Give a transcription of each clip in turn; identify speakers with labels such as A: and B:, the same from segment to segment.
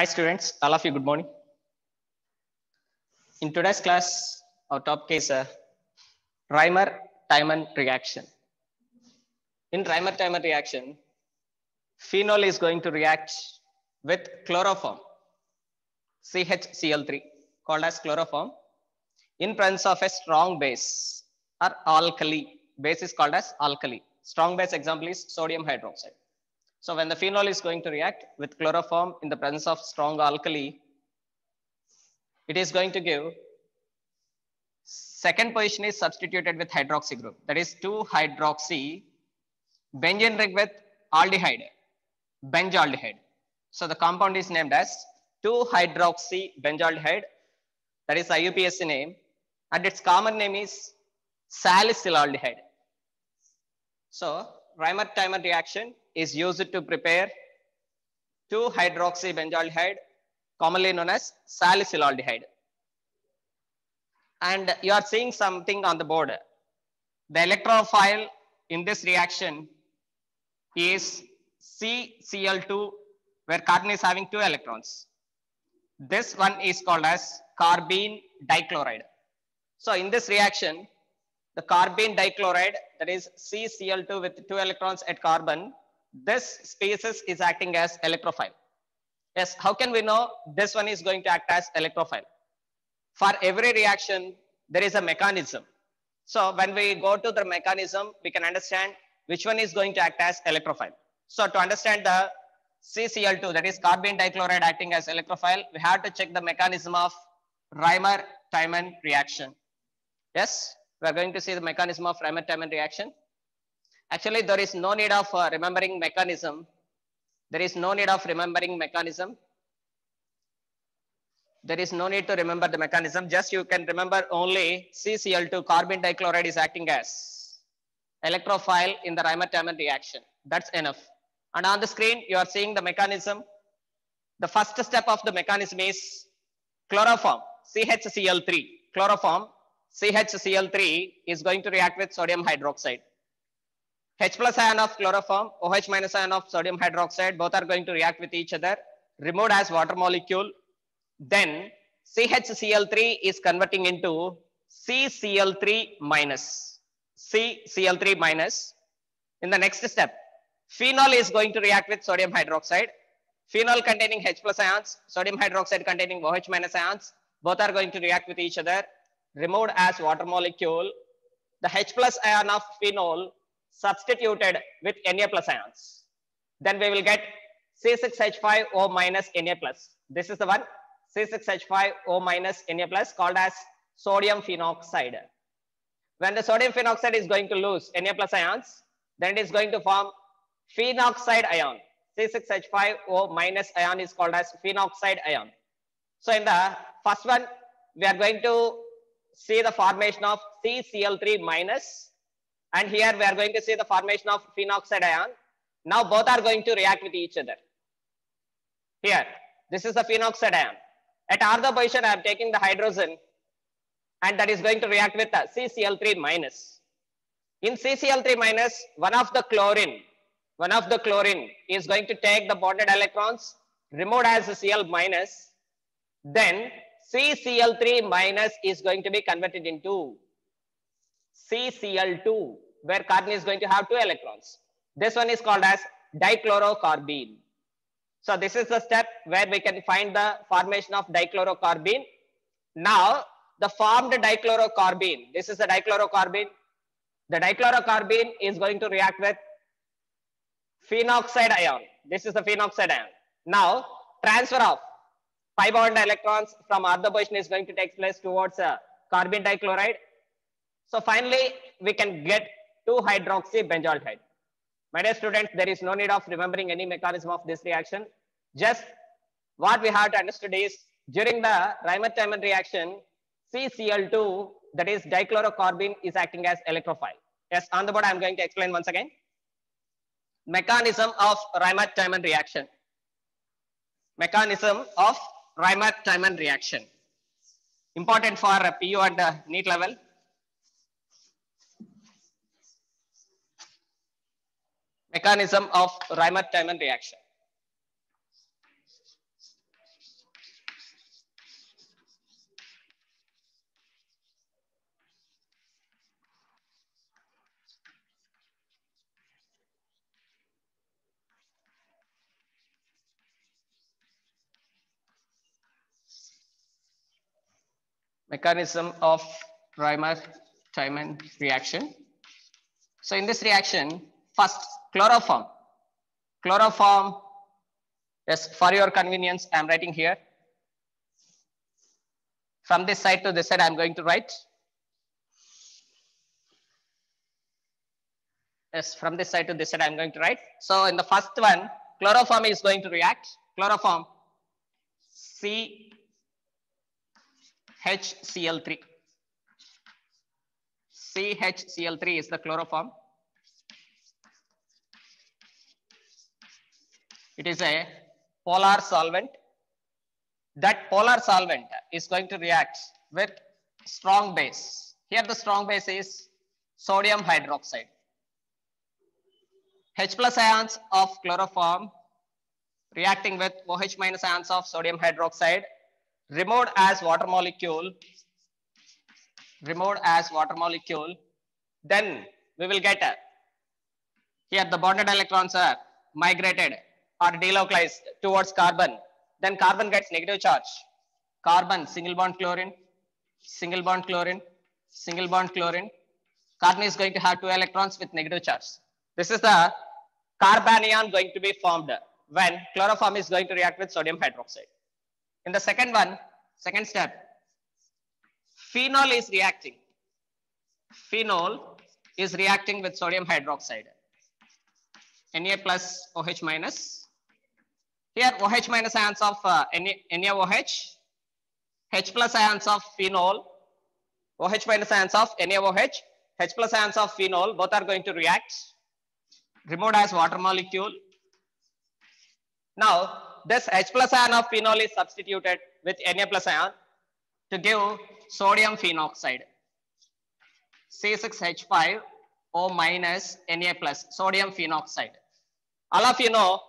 A: Hi students, all of you good morning. In today's class, our topic is uh, Reimer-Tiemann reaction. In Reimer-Tiemann reaction, phenol is going to react with chloroform, CHCl3, called as chloroform, in presence of a strong base or alkali. Base is called as alkali. Strong base example is sodium hydroxide. So when the phenol is going to react with chloroform in the presence of strong alkali, it is going to give second position is substituted with hydroxy group. That is 2-hydroxy benzene ring with aldehyde, benzaldehyde. So the compound is named as 2-hydroxy benzaldehyde. That is IUPAC name. And its common name is salicylaldehyde. So Reimer-Tiemann reaction is used to prepare 2-hydroxy benzaldehyde, commonly known as salicylaldehyde. And you are seeing something on the board. The electrophile in this reaction is CCl2, where carbon is having two electrons. This one is called as carbene dichloride. So in this reaction, the carbene dichloride, that is CCl2 with two electrons at carbon, this species is acting as electrophile. Yes, how can we know this one is going to act as electrophile? For every reaction, there is a mechanism. So when we go to the mechanism, we can understand which one is going to act as electrophile. So to understand the CCl2, that is carbene dichloride acting as electrophile, we have to check the mechanism of Reimer-Tiemann reaction. Yes, we are going to see the mechanism of Reimer-Tiemann reaction. Actually, there is no need of uh, remembering mechanism. There is no need of remembering mechanism. There is no need to remember the mechanism. Just you can remember only CCl2, carbene dichloride is acting as electrophile in the Reimer-Tiemann reaction. That's enough. And on the screen, you are seeing the mechanism. The first step of the mechanism is chloroform, CHCl3. Chloroform, CHCl3 is going to react with sodium hydroxide. H plus ion of chloroform, OH minus ion of sodium hydroxide, both are going to react with each other, removed as water molecule. Then CHCl3 is converting into CCl3 minus, CCl3 minus. In the next step, phenol is going to react with sodium hydroxide. Phenol containing H plus ions, sodium hydroxide containing OH minus ions, both are going to react with each other, removed as water molecule. The H plus ion of phenol substituted with Na plus ions. Then we will get C6H5O minus Na plus. This is the one C6H5O minus Na plus called as sodium phenoxide. When the sodium phenoxide is going to lose Na plus ions, then it is going to form phenoxide ion. C6H5O minus ion is called as phenoxide ion. So in the first one, we are going to see the formation of CCl3 minus and here we are going to see the formation of phenoxide ion. Now both are going to react with each other. Here, this is the phenoxide ion. At other position, I am taking the hydrogen and that is going to react with the CCl3 minus. In CCl3 minus, one of the chlorine, one of the chlorine is going to take the bonded electrons, removed as Cl minus, then CCl3 minus is going to be converted into CCl2, where carbon is going to have two electrons. This one is called as dichlorocarbene. So this is the step where we can find the formation of dichlorocarbene. Now, the formed dichlorocarbene, this is the dichlorocarbene. The dichlorocarbene is going to react with phenoxide ion. This is the phenoxide ion. Now, transfer of pi bond electrons from other position is going to take place towards uh, carbene dichloride. So finally, we can get 2-hydroxy benzaldehyde. My dear students, there is no need of remembering any mechanism of this reaction. Just what we have to understand is during the Reimer-Tiemann reaction, CCl2, that is dichlorocarbene, is acting as electrophile. Yes, on the board, I am going to explain once again. Mechanism of Reimer-Tiemann reaction. Mechanism of Reimer-Tiemann reaction. Important for PU and uh, NEET level. mechanism of Reimer-Tiemann reaction. mechanism of Reimer-Tiemann reaction. So in this reaction, first chloroform. Chloroform, yes, for your convenience, I'm writing here. From this side to this side, I'm going to write. Yes, from this side to this side, I'm going to write. So in the first one, chloroform is going to react. Chloroform C HCl3. CHCl3 is the chloroform. It is a polar solvent. That polar solvent is going to react with strong base. Here the strong base is sodium hydroxide. H plus ions of chloroform reacting with OH minus ions of sodium hydroxide removed as water molecule removed as water molecule then we will get here the bonded electrons are migrated or delocalized towards carbon then carbon gets negative charge carbon single bond chlorine single bond chlorine single bond chlorine carbon is going to have two electrons with negative charge this is the carbanion going to be formed when chloroform is going to react with sodium hydroxide. In the second one, second step, phenol is reacting. Phenol is reacting with sodium hydroxide. Na plus OH minus. Here OH minus ions of uh, NaOH, H plus ions of phenol, OH minus ions of NaOH, H plus ions of phenol, both are going to react. Removed as water molecule now, this H plus ion of phenol is substituted with Na plus ion to give sodium phenoxide. C6H5O minus Na plus sodium phenoxide. All of you know,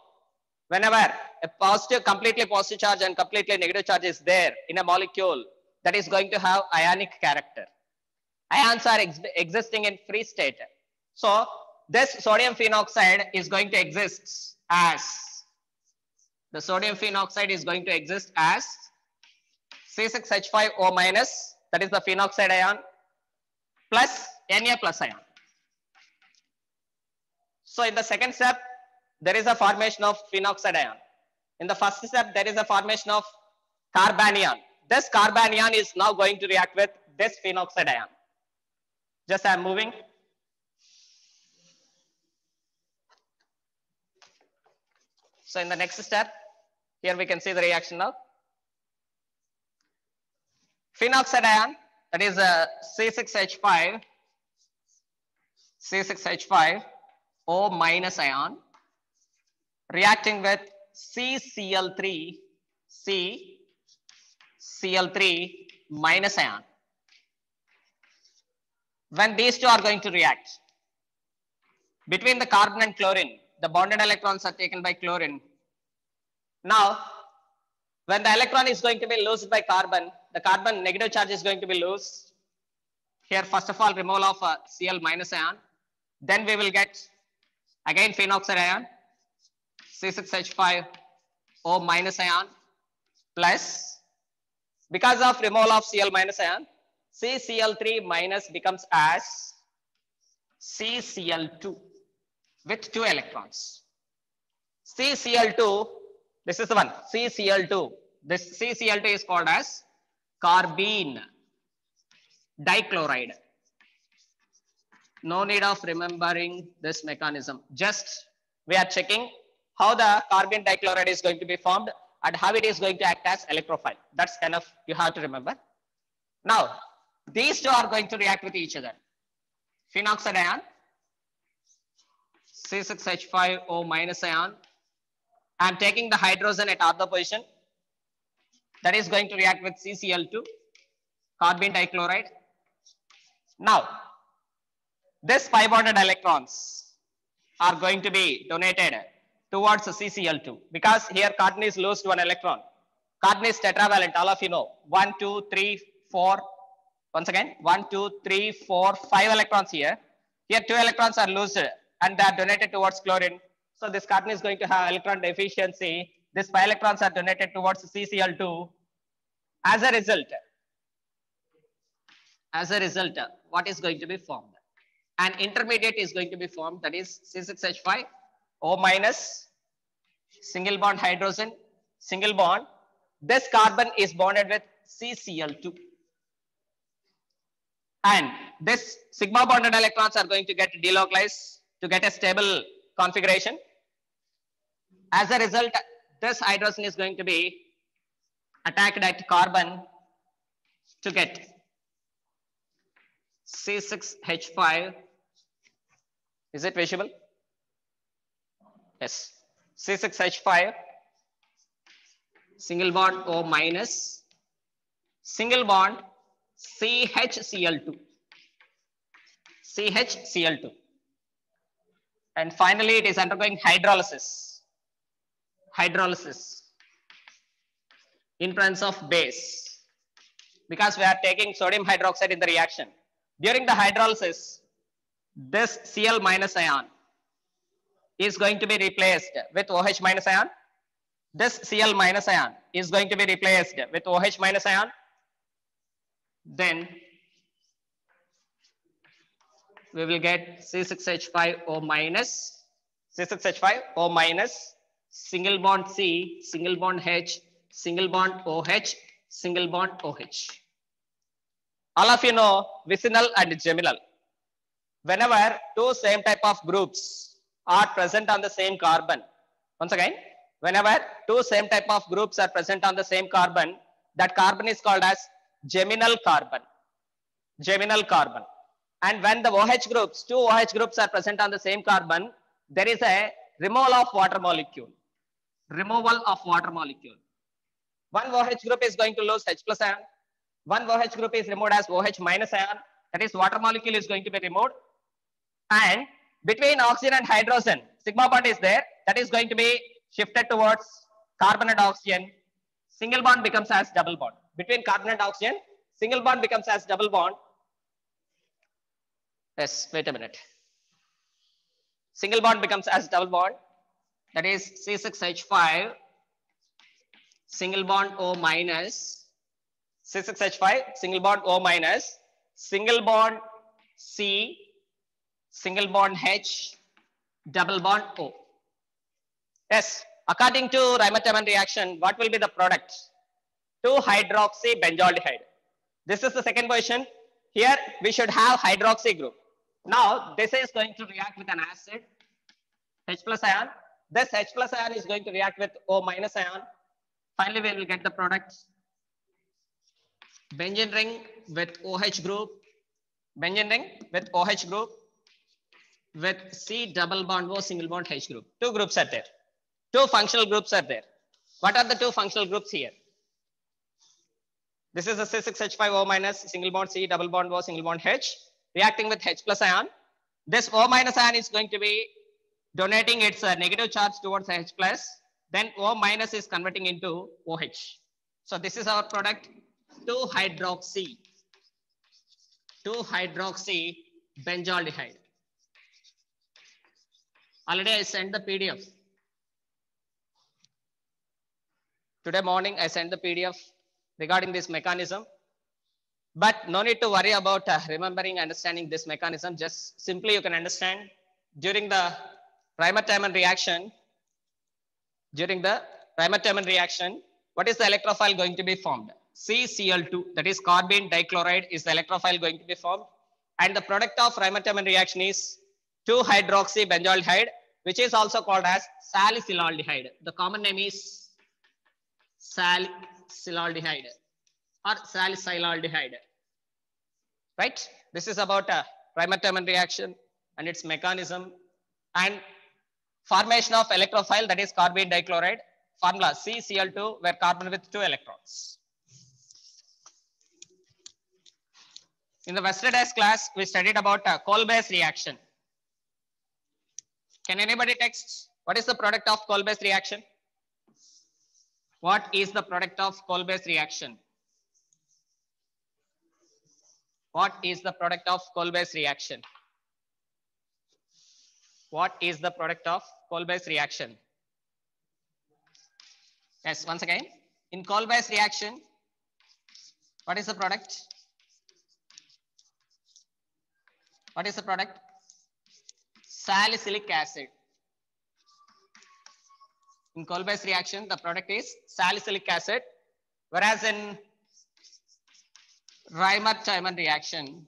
A: whenever a positive, completely positive charge and completely negative charge is there in a molecule, that is going to have ionic character. Ions are ex existing in free state. So, this sodium phenoxide is going to exist as the sodium phenoxide is going to exist as C6H5O minus, that is the phenoxide ion, plus Na plus ion. So in the second step, there is a formation of phenoxide ion. In the first step, there is a formation of carbanion. This carbanion is now going to react with this phenoxide ion. Just I am moving. So in the next step, here we can see the reaction now. Phenoxide ion, that is a C6H5, C6H5, O minus ion, reacting with CCl3, C, Cl3 minus ion. When these two are going to react, between the carbon and chlorine, the bonded electrons are taken by chlorine now, when the electron is going to be loosed by carbon, the carbon negative charge is going to be loose. Here, first of all, removal of uh, Cl minus ion. Then we will get again phenoxide ion, C6H5O minus ion plus because of removal of Cl minus ion, CCl3 minus becomes as CCl2 with two electrons. CCl2 this is the one, CCl2. This CCl2 is called as carbene dichloride. No need of remembering this mechanism. Just we are checking how the carbene dichloride is going to be formed and how it is going to act as electrophile. That's enough you have to remember. Now, these two are going to react with each other. Phenoxide ion, C6H5O minus ion I'm taking the hydrogen at other position. That is going to react with CCl2, carbene dichloride. Now, this pi bonded electrons are going to be donated towards CCl2 because here carbon is lost one electron. Carbon is tetravalent, all of you know. One, two, three, four. Once again, one, two, three, four, five electrons here. Here two electrons are lost and they are donated towards chlorine. So this carbon is going to have electron deficiency. These five electrons are donated towards CCl2. As a result, As a result, what is going to be formed? An intermediate is going to be formed that is C6H5 O minus single bond hydrogen single bond. This carbon is bonded with CCl2. And this sigma bonded electrons are going to get delocalized to get a stable configuration. As a result, this hydrogen is going to be attacked at carbon to get C6H5. Is it visible? Yes. C6H5, single bond O minus, single bond CHCl2. CHCl2. And finally, it is undergoing hydrolysis. Hydrolysis in presence of base because we are taking sodium hydroxide in the reaction. During the hydrolysis, this Cl minus ion is going to be replaced with OH minus ion. This Cl minus ion is going to be replaced with OH minus ion. Then we will get C6H5O minus, C6H5O minus, single bond C, single bond H, single bond OH, single bond OH. All of you know vicinal and geminal. Whenever two same type of groups are present on the same carbon, once again, whenever two same type of groups are present on the same carbon, that carbon is called as geminal carbon. Geminal carbon. And when the OH groups, two OH groups are present on the same carbon, there is a removal of water molecule. Removal of water molecule. One OH group is going to lose H plus ion. One OH group is removed as OH minus ion. That is water molecule is going to be removed. And between oxygen and hydrogen, sigma bond is there. That is going to be shifted towards carbon and oxygen. Single bond becomes as double bond. Between carbon and oxygen, single bond becomes as double bond. Yes, wait a minute. Single bond becomes as double bond. That is C6H5 single bond O minus, C6H5, single bond O minus, single bond C, single bond H, double bond O. Yes, according to Reimer-Tiemann reaction, what will be the product? 2-hydroxybenzaldehyde. This is the second question. Here we should have hydroxy group. Now this is going to react with an acid, H plus ion. This H plus ion is going to react with O minus ion. Finally, we will get the product. Benzene ring with OH group. Benzene ring with OH group with C double bond O single bond H group. Two groups are there. Two functional groups are there. What are the two functional groups here? This is a C6H5O minus single bond C double bond O single bond H reacting with H plus ion. This O minus ion is going to be donating its uh, negative charge towards H plus. Then O minus is converting into OH. So this is our product 2-hydroxy. 2-hydroxy benzaldehyde. Already I sent the PDF. Today morning I sent the PDF regarding this mechanism. But no need to worry about uh, remembering, understanding this mechanism. Just simply you can understand during the Reimer-Tiemann reaction, during the Reimer-Tiemann reaction, what is the electrophile going to be formed? CCl2, that is carbene dichloride is the electrophile going to be formed. And the product of Reimer-Tiemann reaction is 2-hydroxybenzaldehyde, which is also called as salicylaldehyde. The common name is salicylaldehyde or salicylaldehyde. Right? This is about a Reimer-Tiemann reaction and its mechanism and formation of electrophile that is carbene dichloride formula CCl2 where carbon with two electrons. In the yesterday's class, we studied about a Kolbe's reaction. Can anybody text what is the product of Kolbe's reaction? What is the product of Kolbe's reaction? What is the product of Kolbe's reaction? What is the product of Kolbe's reaction? Yes, once again, in Kolbe's reaction, what is the product? What is the product? Salicylic acid. In Kolbe's reaction, the product is salicylic acid, whereas in Reimer-Tiemann reaction,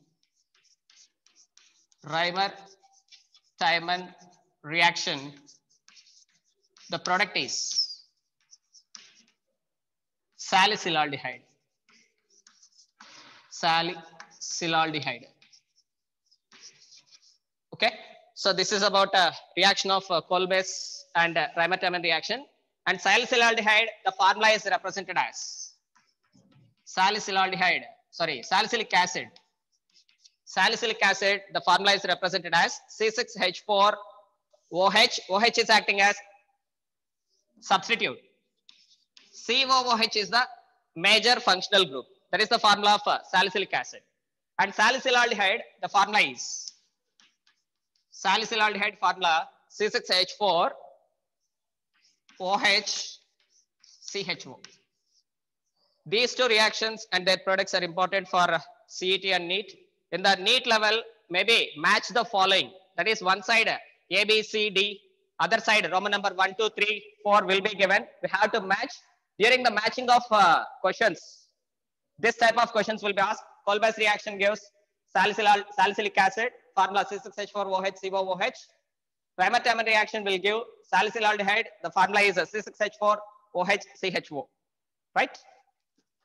A: Reimer-Tiemann reaction, the product is salicylaldehyde. Salicylaldehyde. Okay, so this is about a reaction of uh, Kolbe's and uh, Reimer-Tiemann reaction. And salicylaldehyde, the formula is represented as salicylaldehyde, sorry, salicylic acid. Salicylic acid, the formula is represented as C6H4 OH. OH is acting as substitute. COOH is the major functional group. That is the formula of uh, salicylic acid. And salicylaldehyde, the formula is salicylaldehyde formula C6H4 OH CHO. These two reactions and their products are important for CET and NEET. In the NEET level, maybe match the following. That is one side A, B, C, D. Other side Roman number 1, 2, 3, 4 will be given. We have to match. During the matching of uh, questions, this type of questions will be asked. Kolbe's reaction gives salicyl salicylic acid, formula C6H4OH, COOH. Reimer-Tiemann reaction will give salicylaldehyde. The formula is C6H4OH, CHO. Right?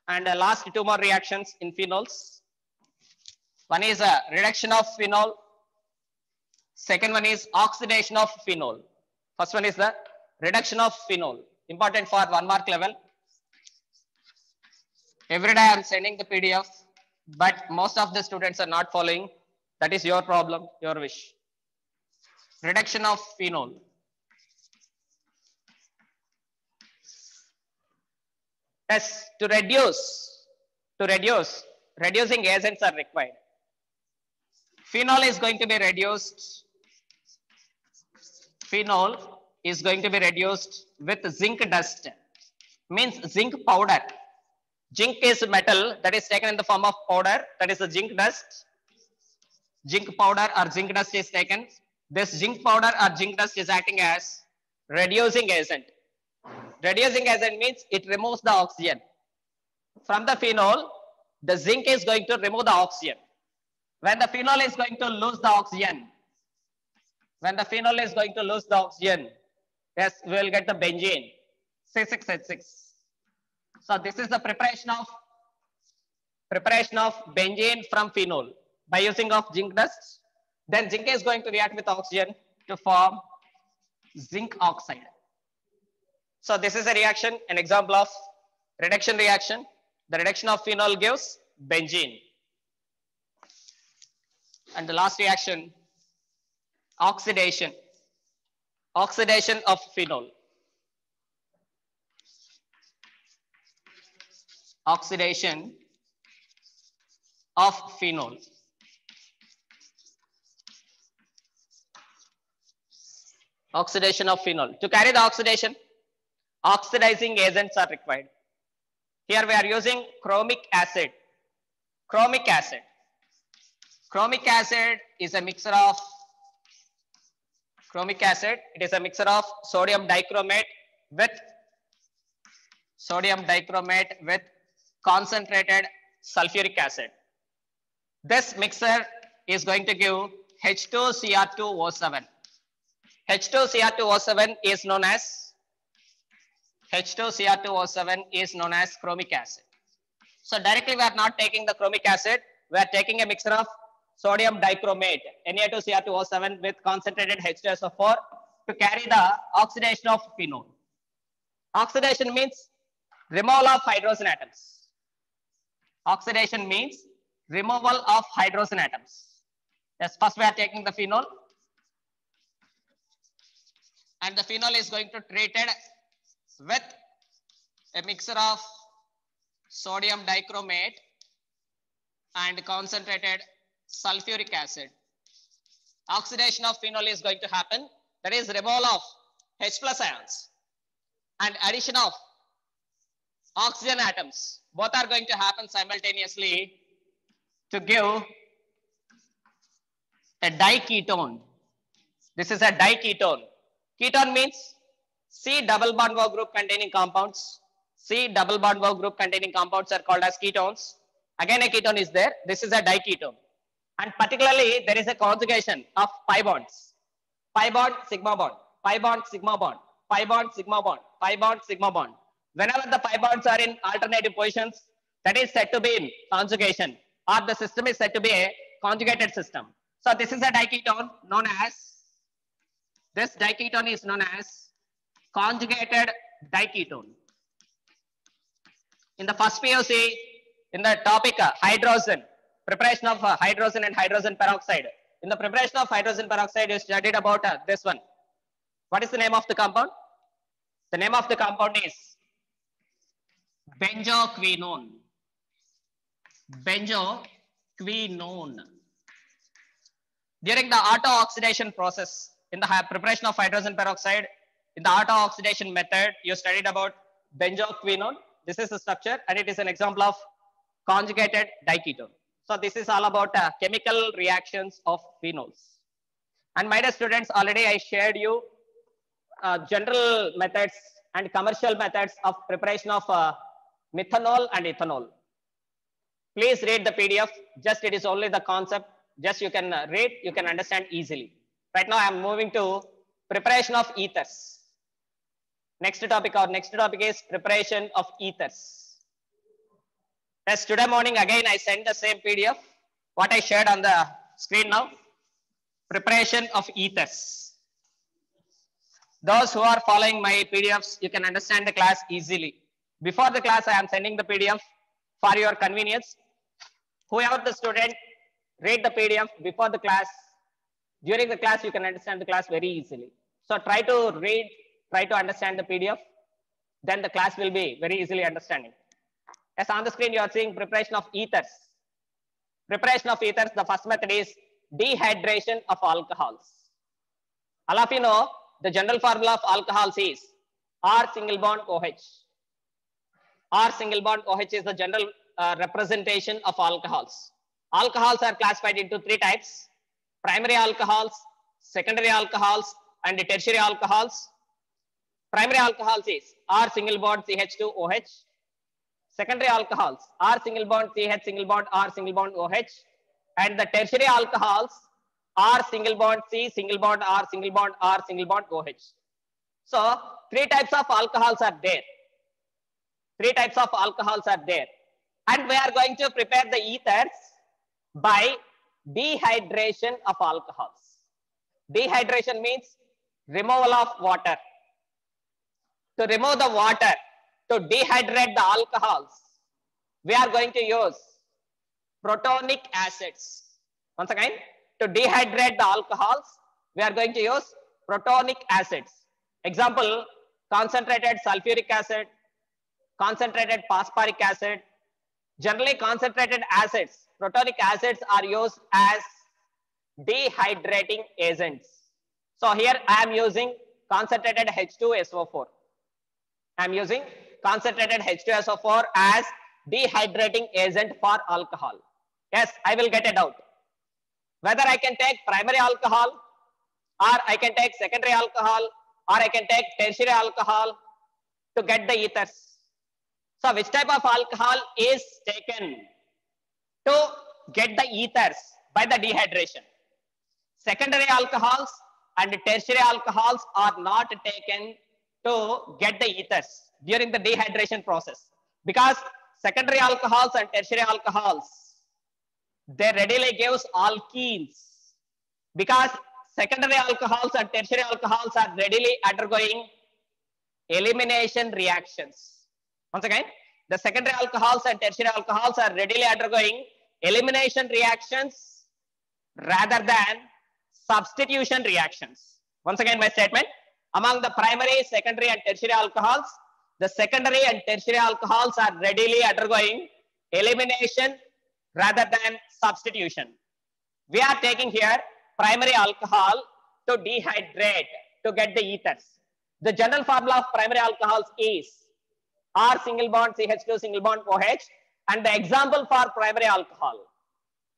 A: And uh, last two more reactions in phenols. One is a reduction of phenol. Second one is oxidation of phenol. First one is the reduction of phenol. Important for one mark level. Every day I am sending the PDF, but most of the students are not following. That is your problem, your wish. Reduction of phenol. Yes, to reduce, to reduce, reducing agents are required. Phenol is going to be reduced. Phenol is going to be reduced with zinc dust. Means zinc powder. Zinc is metal that is taken in the form of powder. That is the zinc dust. Zinc powder or zinc dust is taken. This zinc powder or zinc dust is acting as reducing agent. Reducing agent means it removes the oxygen. From the phenol, the zinc is going to remove the oxygen. When the phenol is going to lose the oxygen, when the phenol is going to lose the oxygen, yes, we will get the benzene, C6H6. So this is the preparation of preparation of benzene from phenol by using of zinc dust. Then zinc is going to react with oxygen to form zinc oxide. So this is a reaction, an example of reduction reaction. The reduction of phenol gives benzene. And the last reaction, oxidation. Oxidation of phenol. Oxidation of phenol. Oxidation of phenol. To carry the oxidation, oxidizing agents are required. Here we are using chromic acid. Chromic acid. Chromic acid is a mixture of chromic acid. It is a mixture of sodium dichromate with sodium dichromate with concentrated sulfuric acid. This mixture is going to give H2Cr2O7. H2Cr2O7 is known as H2Cr2O7 is known as chromic acid. So directly we are not taking the chromic acid, we are taking a mixture of sodium dichromate, Na2Cr2O7 with concentrated H2SO4 to carry the oxidation of phenol. Oxidation means removal of hydrogen atoms. Oxidation means removal of hydrogen atoms. Yes, first we are taking the phenol and the phenol is going to treated with a mixture of sodium dichromate and concentrated sulfuric acid. Oxidation of phenol is going to happen. That is removal of H plus ions and addition of oxygen atoms. Both are going to happen simultaneously to give a diketone. This is a diketone. Ketone means C double bond O group containing compounds. C double bond O group containing compounds are called as ketones. Again, a ketone is there. This is a diketone. And particularly, there is a conjugation of pi bonds. Pi bond, sigma bond. Pi bond, sigma bond. Pi bond, sigma bond. Pi bond, sigma bond. Whenever the pi bonds are in alternative positions, that is said to be conjugation or the system is said to be a conjugated system. So this is a diketone known as, this diketone is known as conjugated diketone. In the first PUC, in the topic uh, hydrogen, preparation of uh, hydrogen and hydrogen peroxide. In the preparation of hydrogen peroxide, you studied about uh, this one. What is the name of the compound? The name of the compound is benzoquinone. Benzoquinone. During the auto-oxidation process, in the preparation of hydrogen peroxide, in the auto-oxidation method, you studied about benzoquinone. This is the structure and it is an example of conjugated diketone. So this is all about uh, chemical reactions of phenols. And my dear students, already I shared you uh, general methods and commercial methods of preparation of uh, methanol and ethanol. Please read the PDF. Just it is only the concept. Just you can uh, read, you can understand easily. Right now I am moving to preparation of ethers. Next topic, our next topic is preparation of ethers. Yes, today morning again I sent the same PDF, what I shared on the screen now. Preparation of ethers. Those who are following my PDFs, you can understand the class easily. Before the class, I am sending the PDF for your convenience. Whoever the student, read the PDF before the class. During the class, you can understand the class very easily. So try to read, try to understand the PDF. Then the class will be very easily understanding. As on the screen, you are seeing preparation of ethers. Preparation of ethers, the first method is dehydration of alcohols. All of you know the general formula of alcohols is R single bond OH. R single bond OH is the general uh, representation of alcohols. Alcohols are classified into three types, primary alcohols, secondary alcohols, and tertiary alcohols. Primary alcohols is R single bond CH2OH. Secondary alcohols, R single bond CH single bond R single bond OH. And the tertiary alcohols, R single bond C single bond R single bond R single bond OH. So three types of alcohols are there. Three types of alcohols are there. And we are going to prepare the ethers by dehydration of alcohols. Dehydration means removal of water. To remove the water, to dehydrate the alcohols, we are going to use protonic acids. Once again, to dehydrate the alcohols, we are going to use protonic acids. Example, concentrated sulfuric acid, concentrated phosphoric acid. Generally, concentrated acids, protonic acids are used as dehydrating agents. So here I am using concentrated H2SO4. I am using concentrated H2SO4 as dehydrating agent for alcohol. Yes, I will get a doubt. Whether I can take primary alcohol or I can take secondary alcohol or I can take tertiary alcohol to get the ethers. So which type of alcohol is taken to get the ethers by the dehydration? Secondary alcohols and tertiary alcohols are not taken to get the ethers during the dehydration process because secondary alcohols and tertiary alcohols they readily gives alkenes because secondary alcohols and tertiary alcohols are readily undergoing elimination reactions. Once again, the secondary alcohols and tertiary alcohols are readily undergoing elimination reactions rather than substitution reactions. Once again, my statement, among the primary, secondary and tertiary alcohols, the secondary and tertiary alcohols are readily undergoing elimination rather than substitution. We are taking here primary alcohol to dehydrate to get the ethers. The general formula of primary alcohols is R single bond CH2 single bond OH and the example for primary alcohol.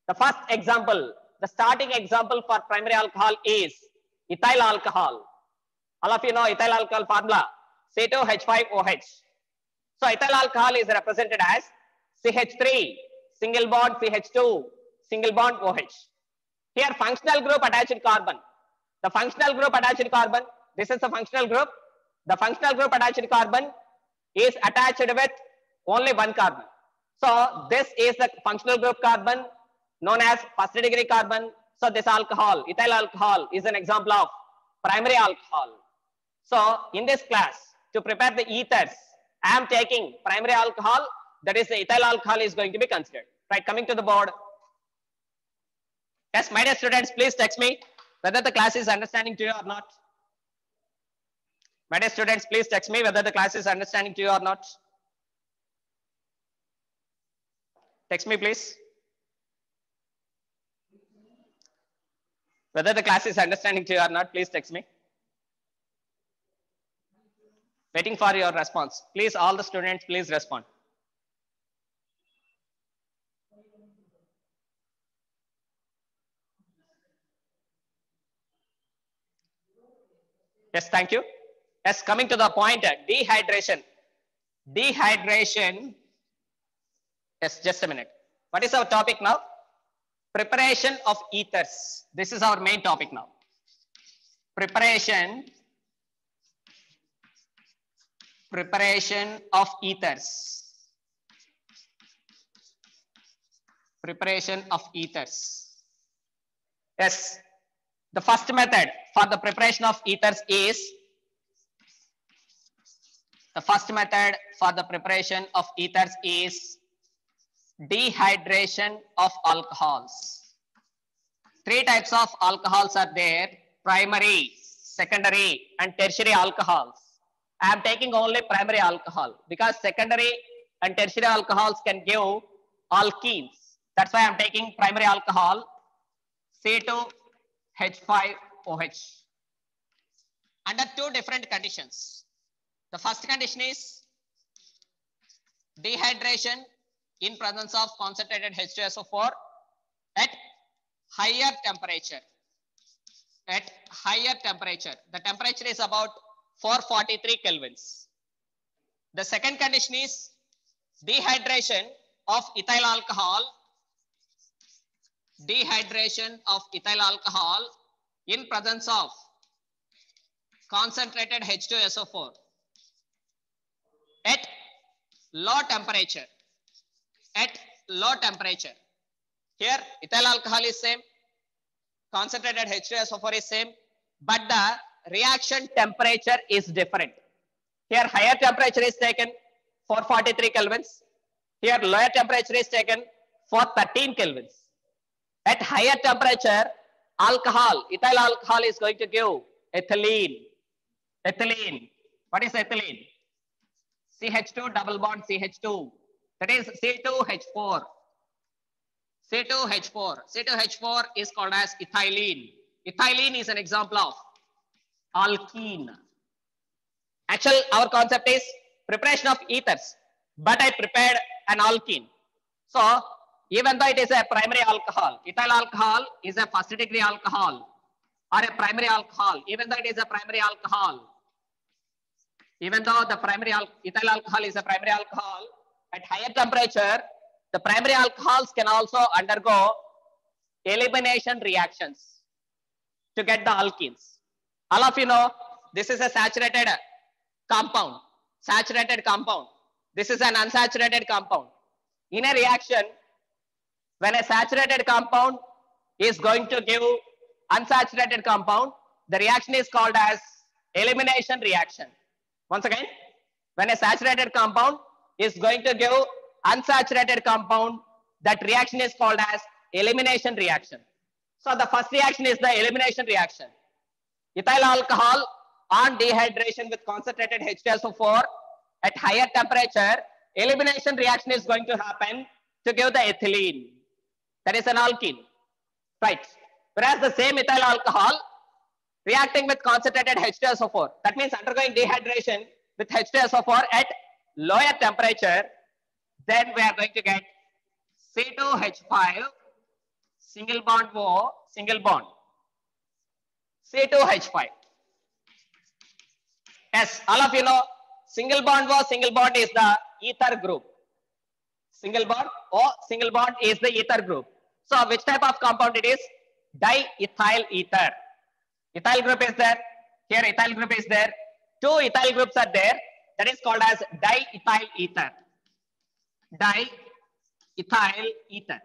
A: The first example the starting example for primary alcohol is ethyl alcohol. All of you know ethyl alcohol formula, C2H5OH. So ethyl alcohol is represented as CH3, single bond CH2, single bond OH. Here functional group attached carbon. The functional group attached carbon, this is the functional group. The functional group attached carbon is attached with only one carbon. So this is the functional group carbon known as first degree carbon. So this alcohol, ethyl alcohol is an example of primary alcohol. So in this class, to prepare the ethers, I am taking primary alcohol, that is the ethyl alcohol is going to be considered. Right, coming to the board. Yes, my dear students, please text me whether the class is understanding to you or not. My dear students, please text me whether the class is understanding to you or not. Text me, please. Whether the class is understanding to you or not, please text me. Waiting for your response. Please, all the students, please respond. Yes, thank you. Yes, coming to the point, uh, dehydration. Dehydration. Yes, just a minute. What is our topic now? Preparation of ethers. This is our main topic now. Preparation. Preparation of ethers. Preparation of ethers. Yes, the first method for the preparation of ethers is the first method for the preparation of ethers is dehydration of alcohols. Three types of alcohols are there, primary, secondary and tertiary alcohols. I am taking only primary alcohol because secondary and tertiary alcohols can give alkenes. That's why I am taking primary alcohol, C2H5OH. Under two different conditions. The first condition is dehydration in presence of concentrated H2SO4 at higher temperature. At higher temperature. The temperature is about 443 kelvins. The second condition is dehydration of ethyl alcohol. Dehydration of ethyl alcohol in presence of concentrated H2SO4 at low temperature at low temperature. Here ethyl alcohol is same concentrated H2SO4 is same but the reaction temperature is different. Here higher temperature is taken 443 kelvins. Here lower temperature is taken for 13 kelvins. At higher temperature alcohol ethyl alcohol is going to give ethylene. Ethylene. What is ethylene? CH2 double bond CH2. That is C2H4. C2H4. C2H4 is called as ethylene. Ethylene is an example of alkene. Actually, our concept is preparation of ethers, but I prepared an alkene. So, even though it is a primary alcohol, ethyl alcohol is a first degree alcohol or a primary alcohol, even though it is a primary alcohol, even though the primary al ethyl alcohol is a primary alcohol, at higher temperature, the primary alcohols can also undergo elimination reactions to get the alkenes. All of you know, this is a saturated compound, saturated compound. This is an unsaturated compound. In a reaction, when a saturated compound is going to give unsaturated compound, the reaction is called as elimination reaction. Once again, when a saturated compound is going to give unsaturated compound, that reaction is called as elimination reaction. So the first reaction is the elimination reaction. Ethyl alcohol on dehydration with concentrated H2SO4 at higher temperature, elimination reaction is going to happen to give the ethylene. That is an alkene, right? Whereas the same ethyl alcohol reacting with concentrated H2SO4. That means undergoing dehydration with H2SO4 at lower temperature, then we are going to get C2H5, single bond O, single bond. C2H5. Yes, all of you know, single bond O, single bond is the ether group. Single bond O, single bond is the ether group. So which type of compound it is? Diethyl ether. Ethyl group is there. Here ethyl group is there. Two ethyl groups are there. That is called as diethyl ether. Diethyl ether.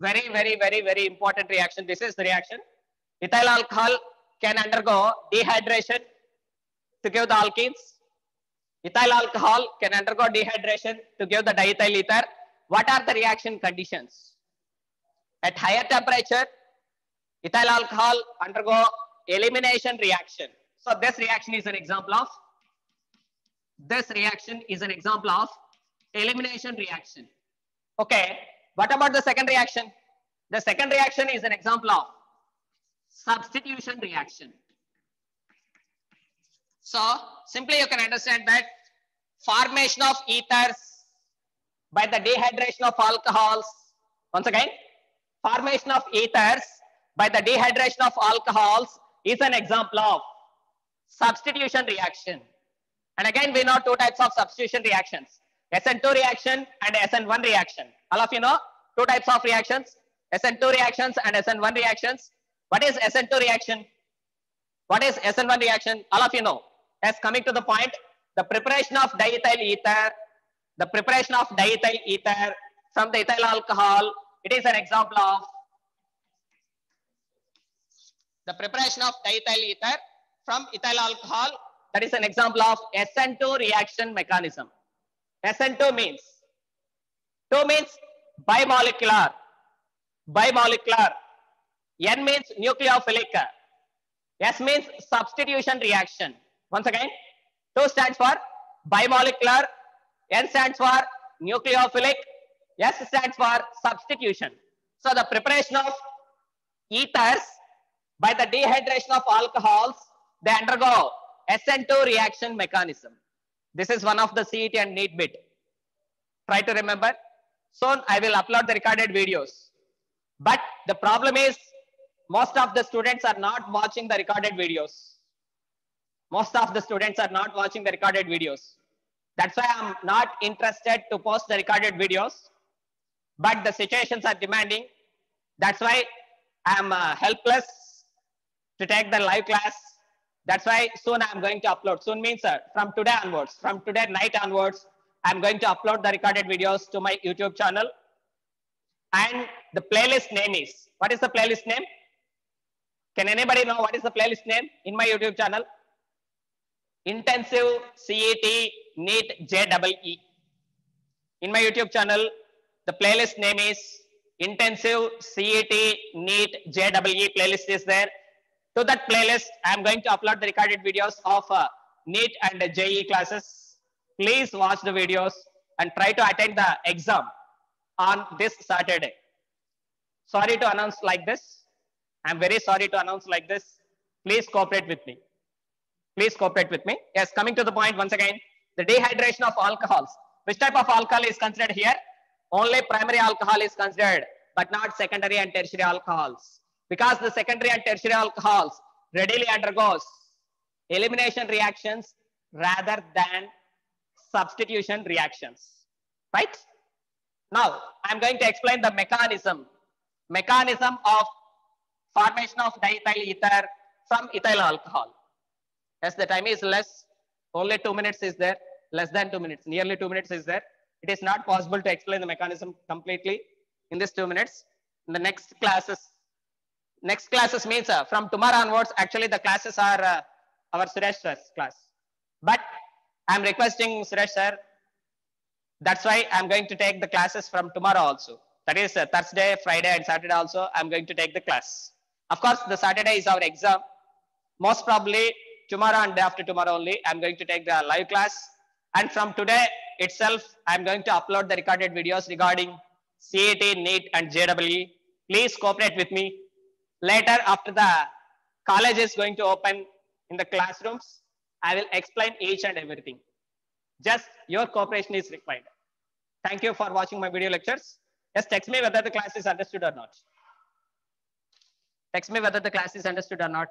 A: Very, very, very, very important reaction. This is the reaction. Ethyl alcohol can undergo dehydration to give the alkenes. Ethyl alcohol can undergo dehydration to give the diethyl ether. What are the reaction conditions? At higher temperature, ethyl alcohol undergo elimination reaction. So this reaction is an example of this reaction is an example of elimination reaction. Okay, what about the second reaction? The second reaction is an example of substitution reaction. So simply you can understand that formation of ethers by the dehydration of alcohols. Once again, formation of ethers by the dehydration of alcohols is an example of substitution reaction. And again, we know two types of substitution reactions. SN2 reaction and SN1 reaction. All of you know two types of reactions, SN2 reactions and SN1 reactions. What is SN2 reaction? What is SN1 reaction? All of you know. As coming to the point, the preparation of diethyl ether, the preparation of diethyl ether from the ethyl alcohol, it is an example of the preparation of diethyl ether from ethyl alcohol, that is an example of SN2 reaction mechanism. SN2 means, 2 means bimolecular, bimolecular, N means nucleophilic, S means substitution reaction. Once again, 2 stands for bimolecular, N stands for nucleophilic, S stands for substitution. So the preparation of ethers by the dehydration of alcohols, they undergo SN2 reaction mechanism. This is one of the CET and NEET bit. Try to remember. Soon I will upload the recorded videos. But the problem is most of the students are not watching the recorded videos. Most of the students are not watching the recorded videos. That's why I'm not interested to post the recorded videos. But the situations are demanding. That's why I'm uh, helpless to take the live class. That's why soon I'm going to upload. Soon means uh, from today onwards, from today night onwards, I'm going to upload the recorded videos to my YouTube channel. And the playlist name is, what is the playlist name? Can anybody know what is the playlist name in my YouTube channel? Intensive CET NEET JEE. In my YouTube channel, the playlist name is Intensive CET NEET JEE playlist is there. To that playlist, I am going to upload the recorded videos of uh, NEET and JEE classes. Please watch the videos and try to attend the exam on this Saturday. Sorry to announce like this. I'm very sorry to announce like this. Please cooperate with me. Please cooperate with me. Yes, coming to the point once again, the dehydration of alcohols. Which type of alcohol is considered here? Only primary alcohol is considered, but not secondary and tertiary alcohols. Because the secondary and tertiary alcohols readily undergoes elimination reactions rather than substitution reactions. Right? Now, I'm going to explain the mechanism, mechanism of formation of diethyl ether from ethyl alcohol. As the time is less, only two minutes is there, less than two minutes, nearly two minutes is there. It is not possible to explain the mechanism completely in this two minutes. In the next classes, next classes means uh, from tomorrow onwards, actually the classes are uh, our Suresh sir's class. But I'm requesting Suresh sir, that's why I'm going to take the classes from tomorrow also. That is uh, Thursday, Friday and Saturday also, I'm going to take the class. Of course, the Saturday is our exam. Most probably tomorrow and day after tomorrow only, I'm going to take the live class. And from today itself, I'm going to upload the recorded videos regarding CET, NEET and JEE. Please cooperate with me. Later, after the college is going to open in the classrooms, I will explain each and everything. Just your cooperation is required. Thank you for watching my video lectures. Just text me whether the class is understood or not. Text me whether the class is understood or not.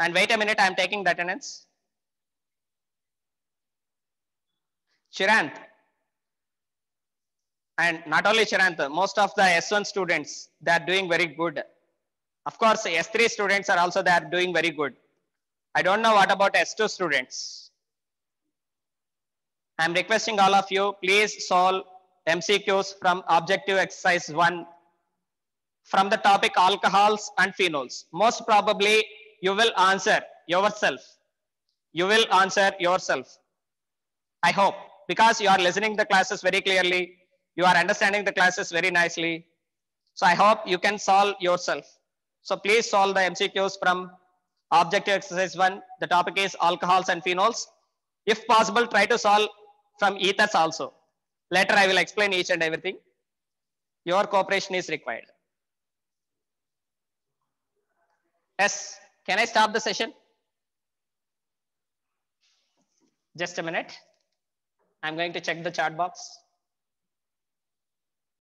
A: And wait a minute, I'm taking the attendance. Chirant. And not only Chirant, most of the S1 students, they are doing very good. Of course, S3 students are also they are doing very good. I don't know what about S2 students. I'm requesting all of you, please solve MCQs from objective exercise one from the topic alcohols and phenols. Most probably you will answer yourself. You will answer yourself. I hope because you are listening the classes very clearly. You are understanding the classes very nicely. So I hope you can solve yourself. So please solve the MCQs from objective exercise one. The topic is alcohols and phenols. If possible, try to solve from ethers also. Later I will explain each and everything. Your cooperation is required. Yes, can I stop the session? Just a minute. I'm going to check the chat box.